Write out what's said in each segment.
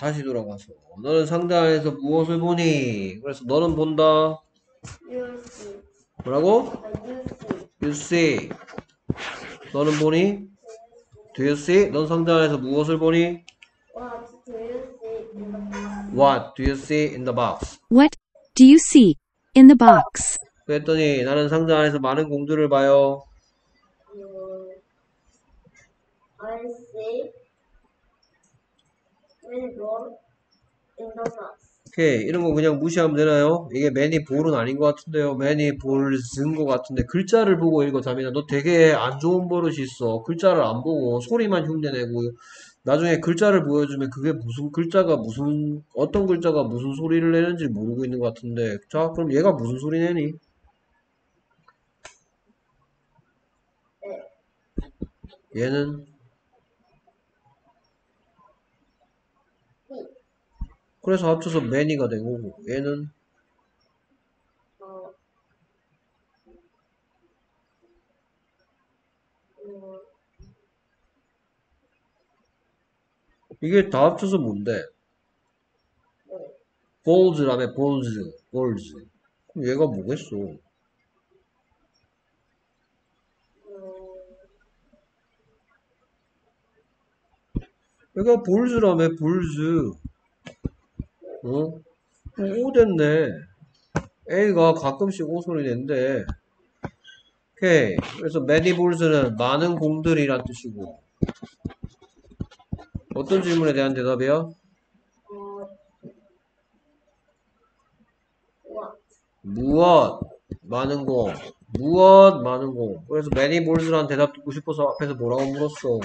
다시 돌아가서 너는 상자 안에서 무엇을 보니? 그래서 너는 본다. See. 뭐라고? You see. You see. 너는 보니? Do you see? 넌 상자 안에서 무엇을 보니? What do you see in the box? What do you see in the box? What do you see in the box? 그랬더니 나는 상자 안에서 많은 공들을 봐요. I see many balls in the box. 오케이. 이런 거 그냥 무시하면 되나요? 이게 many ball은 아닌 것 같은데요. many balls인 것 같은데 글자를 보고 읽어 자민아 너 되게 안 좋은 버릇이 있어. 글자를 안 보고 소리만 흉내내고 나중에 글자를 보여주면 그게 무슨 글자가 무슨 어떤 글자가 무슨 소리를 내는지 모르고 있는 것 같은데 자 그럼 얘가 무슨 소리 내니? 얘는 그래서 합쳐서 many가 된 거고 얘는 어, 음, 이게 다 합쳐서 뭔데? 네. balls라며 balls, balls. 그럼 얘가 뭐겠어? 음, 얘가 balls라며 balls. 어? 오 됐네. A가 가끔씩 오 소리 낸대. 오케이. 그래서 balls는 많은 공들이란 뜻이고. 어떤 질문에 대한 대답이야? 무엇? 많은 공. 무엇? 많은 공. 그래서 many balls라는 대답 듣고 싶어서 앞에서 뭐라고 물었어?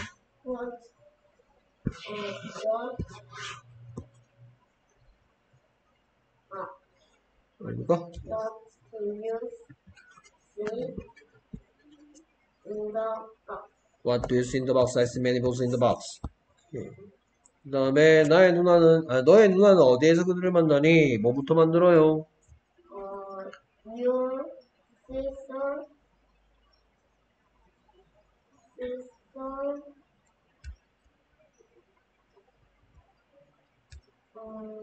어, what? do you see in the box? I see many balls in the box. 그 다음에 나의 누나는 아, 너의 누나는 어디에서 그들을 만나니? 뭐부터 만들어요? 어, sister, sister, 어,